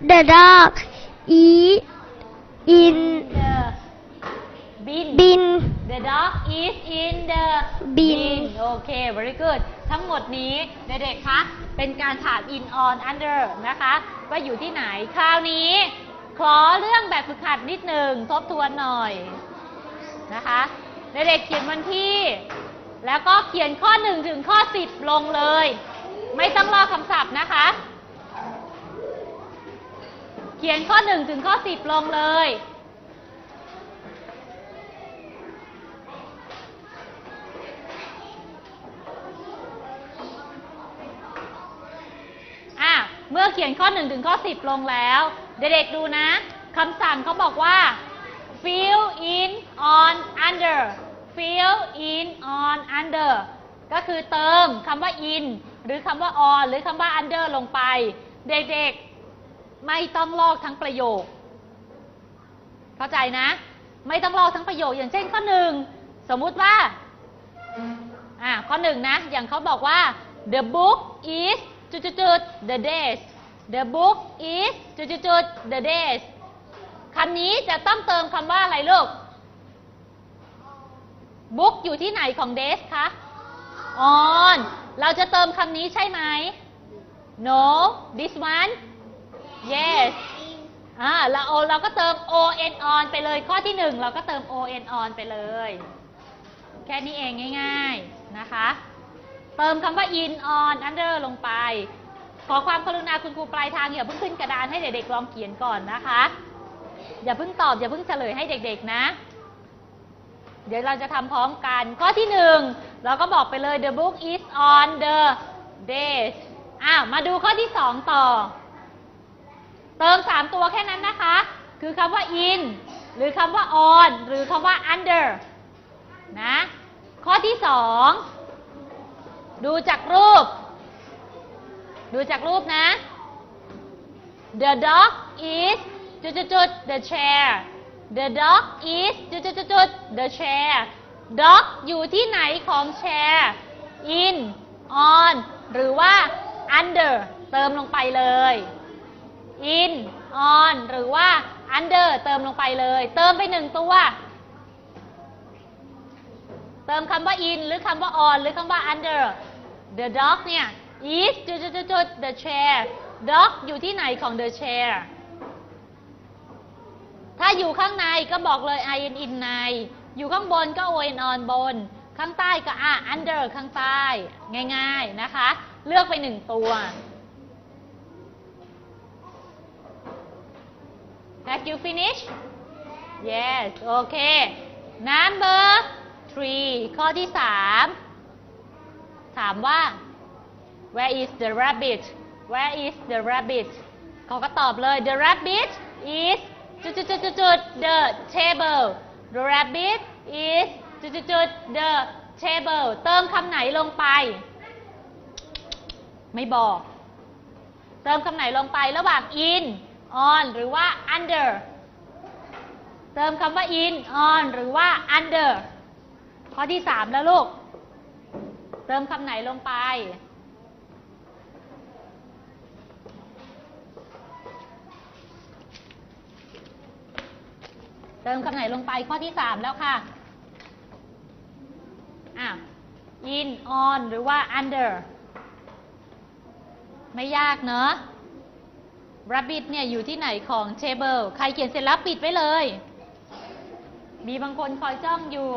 the dog eat in the bin bin the dog is in the bin โอเค very good ทั้งหมดนี้เด็กๆคะ เป็นการถาม in on under นะคะ ว่าอยู่ที่ไหน คราวนี้ ขอเรื่องแบบฝึกหัดนิดหนึ่งทบทวนหน่อยนะคะ เด็กๆเขียนวันที่ แล้วก็เขียนข้อ 1 ถึงข้อ 10 ลงเลย ไม่ต้องรอคำศัพท์นะคะ เขียนข้อ 1 ถึงข้อ 10 ลงเลย อะ เมื่อเขียนข้อ 1 ถึงข้อ 10 ลงแล้ว เด็กๆดูนะคำสั่งเขาบอกว่า fill in on under fill in on under ก็คือเติมคำว่า in หรือคำว่า on หรือคำว่า under ลงไป เด็กๆ ไม่ต้องลอกทั้งประโยค เข้าใจนะ ไม่ต้องลอกทั้งประโยค อย่างเช่นข้อหนึ่งสมมุติว่าอ่าข้อหนึ่งนะ อย่างเขาบอกว่า the book is จุดจุดจุด the days the book is จุดจุดจุด the days คำนี้จะต้องเติมคำว่าอะไรลูก book อยู่ที่ไหนของ days คะ on เราจะเติมคำนี้ใช่ไหม no this one yes อ่าเราเอเราก็เติม on on ไปเลย ข้อที่หนึ่งเราก็เติม on on ไปเลย แค่นี้เองง่าย ๆนะคะ เติมคำว่า in on under ลงไป ขอความกรุณาคุณครูปลายทางอย่าเพิ่งขึ้นกระดานให้เด็กๆลองเขียนก่อนนะคะ อย่าเพิ่งตอบ อย่าเพิ่งเฉลยให้เด็ก ๆ นะ เดี๋ยวเราจะทำพร้อมกัน ข้อที่หนึ่งเราก็บอกไปเลย the book is on the days อ้าวมาดูข้อที่สองต่อ เติมสามตัวแค่นั้นนะคะ คือคำว่า in หรือคำว่า on หรือคำว่า under นะ ข้อที่สองดูจากรูป ดูจากรูปนะ the dog is จุดจุดจุด the chair the dog is จุดจุดจุดจุด the chair dog อยู่ที่ไหนของ chair in on หรือว่า under เติมลงไปเลย in on หรือว่า under เติมลงไปเลย เติมไปหนึ่งตัว เติมคำว่า in หรือคำว่า on หรือคำว่า under the dog เนี่ย is จุดจุดจุดจุด the chair dog อยู่ที่ไหนของ the chair ถ้าอยู่ข้างในก็บอกเลย in in ใน อยู่ข้างบนก็ on on บน ข้างใต้ก็อะ under ข้างใต้ ง่าย ๆ นะคะ เลือกไปหนึ่งตัว Have you finished? Yes. Okay. Number three ข้อที่สามถามว่า Where is the rabbit? Where is the rabbit? เขาก็ตอบเลย The rabbit is จุดจุดจุดจุดจุด the table. The rabbit is จุดจุดจุด the table. เติมคำไหนลงไป ไม่บอก เติมคำไหนลงไประหว่าง in on หรือว่า under เติมคำว่า in on หรือว่า under ข้อที่สามแล้วลูก เติมคำไหนลงไป เติมคำไหนลงไปข้อที่สามแล้วค่ะอะ in on หรือว่า under ไม่ยากเนอะ rabbit เนี่ยอยู่ที่ไหนของ table ใครเขียนเสร็จแล้วปิดไว้เลย มีบางคนคอยจ้องอยู่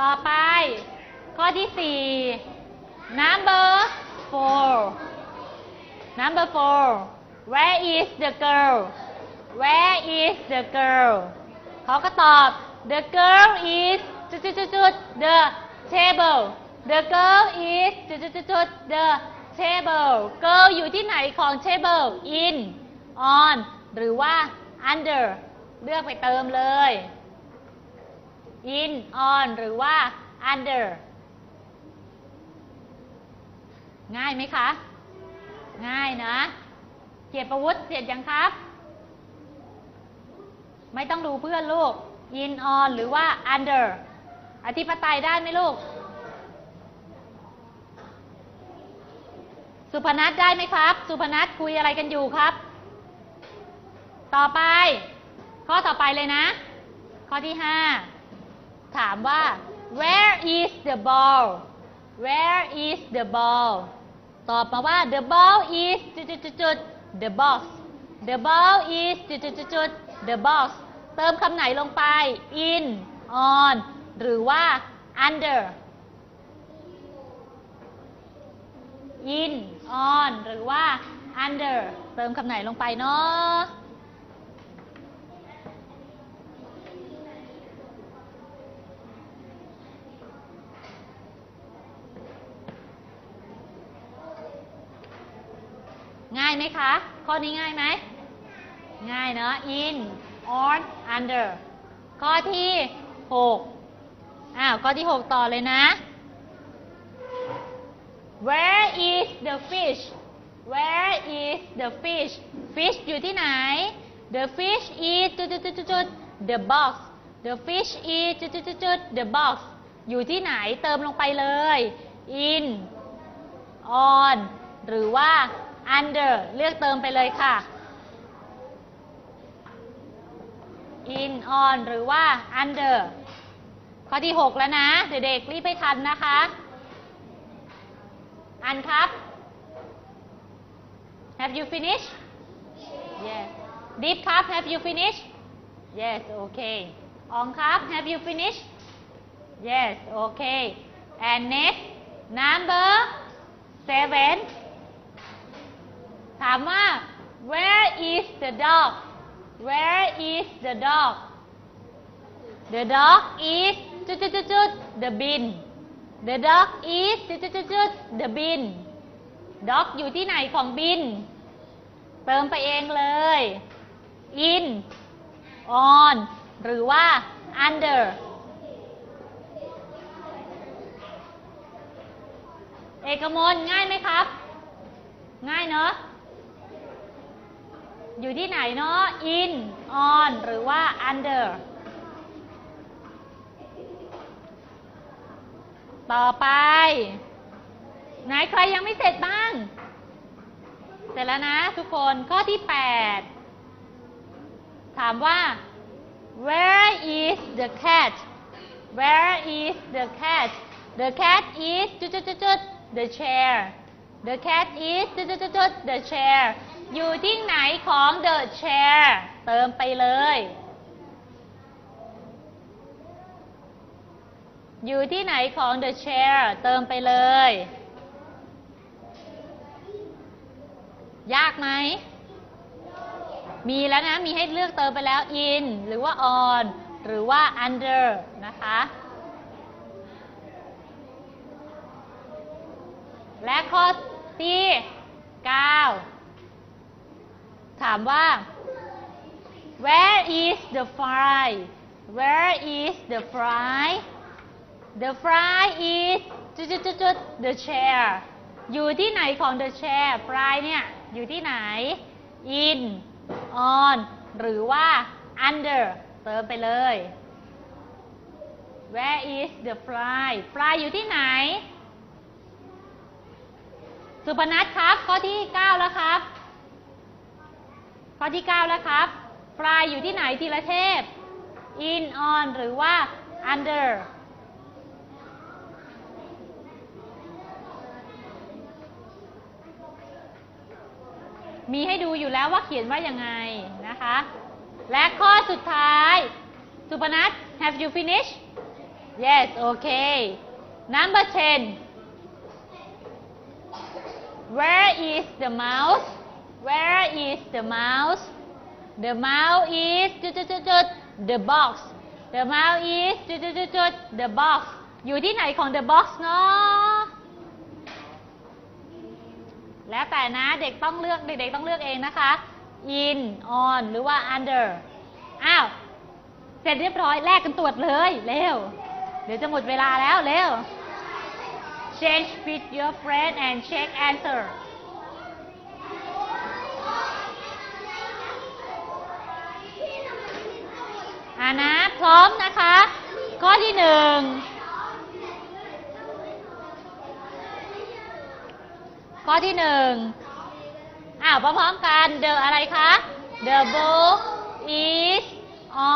ต่อไป ข้อที่สี่ number four number four where is the girl where is the girl เขาก็ตอบ the girl is จุดจุดจุดจุด the table the girl is จุดจุดจุดจุด the table girl อยู่ที่ไหนของ table in on หรือว่า under เลือกไปเติมเลย in on หรือว่า under ง่ายไหมคะ ง่ายนะ เกียรติประวุฒิเสร็จยังครับ ไม่ต้องดูเพื่อนลูก in on หรือว่า under อธิปไตยได้ไหมลูก สุพนัทได้ไหมครับ สุพนัทคุยอะไรกันอยู่ครับ ต่อไป ข้อต่อไปเลยนะ ข้อที่5ถามว่า where is the ball where is the ball ตอบมาว่า the ball is จุดจุดจุดจุด the box the ball is จุดจุดจุดจุด the box เติมคำไหนลงไป in on หรือว่า under in on หรือว่า under เติมคำไหนลงไปเนาะง่ายไหมคะ ข้อนี้ง่ายไหม ง่ายเนอะ in on under ข้อที่ 6 อ้าว ข้อที่ 6 ต่อเลยนะ Where is the fish Where is the fish fish อยู่ที่ไหน The fish is จุดจุดจุดจุด the box The fish is จุดจุดจุดจุด the box อยู่ที่ไหนเติมลงไปเลย in on หรือว่า under เลือกเติมไปเลยค่ะ in on หรือว่า under ข้อที่ 6 แล้วนะ เด็กๆรีบไปทันนะคะ อันครับ Have you finished Yes Deep ครับ Have you finished Yes okay อองครับ Have you finished Yes okay and next number seven ถามว่า Where is the dog Where is the dog The dog is จุดจุดจุดจุด the bin The dog is จุดจุดจุดจุด the bin dog อยู่ที่ไหนของบินเติมไปเองเลย in on หรือว่า under เอกมลง่ายไหมครับ ง่ายเนอะอยู่ที่ไหนเนาะ in on หรือว่า under ต่อไป ไหนใครยังไม่เสร็จบ้าง เสร็จแล้วนะทุกคนข้อที่ 8 ถามว่า where is the cat where is the cat the cat is จุดจุดจุดจุด the chair the cat is จุดจุดจุดจุด the chair อยู่ที่ไหนของ the chair เติมไปเลย อยู่ที่ไหนของ the chair เติมไปเลย ยากไหม มีแล้วนะ มีให้เลือกเติมไปแล้ว in หรือว่า on หรือว่า under นะคะ และข้อที่9ถามว่า where is the fly where is the fly the fly is จุดจุดจุดจุด the chair อยู่ที่ไหนของ the chair fly เนี่ย อยู่ที่ไหน in on หรือว่า under เติมไปเลย where is the fly fly อยู่ที่ไหน สุพนัทครับ ข้อที่ 9 แล้วครับ ข้อที่ 9 แล้วครับ fly อยู่ที่ไหนทีละเทพ in on หรือว่า under มีให้ดูอยู่แล้วว่าเขียนว่ายังไงนะคะ และข้อสุดท้ายสุพนัท have you finished yes okay number 10 where is the mouse where is the mouse the mouse is จุดจุดจุดจุด the box the mouse is จุดจุดจุดจุด the box อยู่ที่ไหนของ the box เนาะ แล้วแต่นะเด็กต้องเลือกเด็กๆต้องเลือกเองนะคะ in on หรือว่า under อ้าว เสร็จเรียบร้อยแลกกันตรวจเลย เร็ว เดี๋ยวจะหมดเวลาแล้วเร็ว change with your friend and check answer อ่านะ พร้อมนะคะ ข้อที่หนึ่ง ข้อที่หนึ่งอ้าวพร้อมๆกัน the อะไรคะ the book is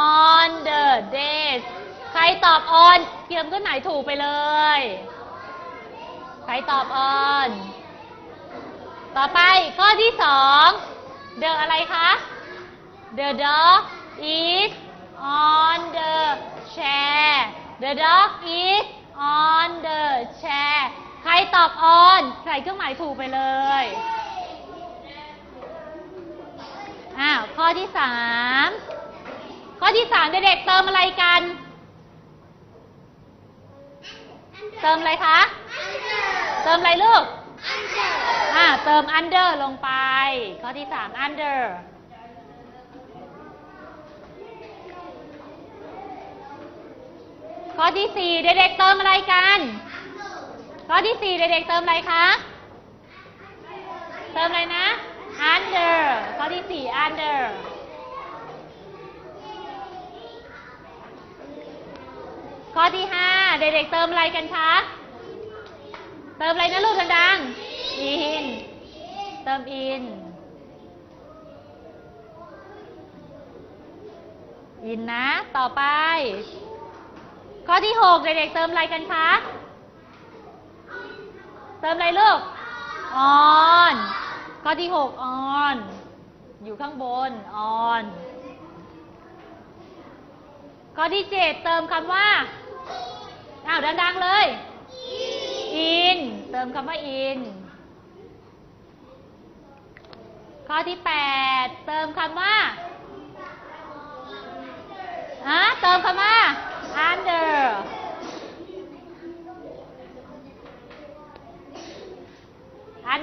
on the desk ใครตอบ on เกียมก็ไหนถูกไปเลย ใครตอบ on ต่อไปข้อที่สอง the อะไรคะ the dog is on the chair the dog is on the chair ครตอบ on ใส่เครื่องหมายถูกไปเลย อ้าว ข้อที่สาม ข้อที่สามเด็กๆเติมอะไรกัน เติมอะไรคะ เติมอะไรลูกอ่าเติม under ลงไป ข้อที่สาม under ข้อที่สี่เด็กๆเติมอะไรกัน ข้อที่สี่เด็กๆเติมอะไรคะ เติมอะไรนะ under ข้อที่สี่ under ข้อที่ห้าเด็กๆเติมอะไรกันคะ เติมอะไรนะลูกดังๆ in เติม in in นะ ต่อไป ข้อที่หกเด็กๆเติมอะไรกันคะ ติมอะไรลูก on ข้อที่หก on อยู่ข้างบน on ข้อที่เจ็ดเติมคำว่าอ้าวดังๆเลย in เติมคำว่า in ข้อที่แปดเติมคำว่าอะเติมคำว่า under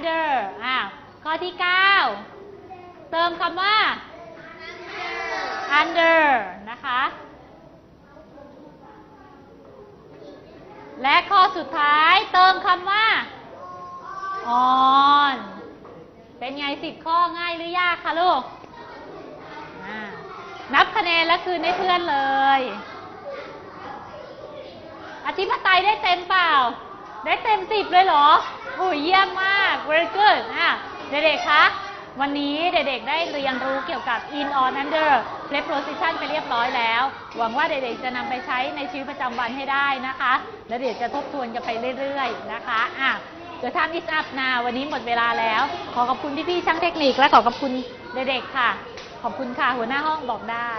under อะข้อที่เก้าเติมคำว่า under นะคะ และข้อสุดท้ายเติมคำว่า on เป็นไงสิบข้อง่ายหรือยากคะลูก นับคะแนนแล้วคืนให้เพื่อนเลย อธิปไตยได้เต็มเปล่า ได้เต็มสิบเลยเหรอโอ้ยเยี่ยมมาก very good อะเด็กๆ คะ วันนี้เด็กๆ ได้เรียนรู้เกี่ยวกับ in on under preposition ไปเรียบร้อยแล้ว หวังว่าเด็กๆ จะนำไปใช้ในชีวิตประจำวันให้ได้นะคะ และเดี๋ยวจะทบทวนกันไปเรื่อยๆ นะคะ อะ The time is up now วันนี้หมดเวลาแล้ว ขอขอบคุณพี่ๆ ช่างเทคนิค และขอขอบคุณเด็กๆ ค่ะ ขอบคุณค่ะ หัวหน้าห้องบอกได้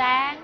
Thank